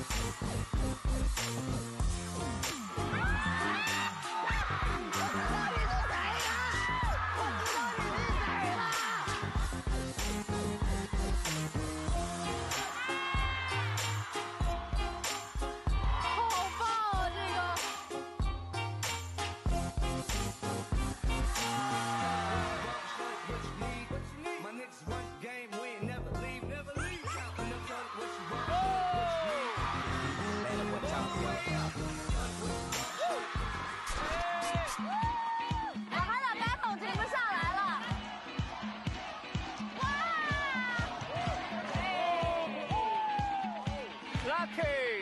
Música Rocky.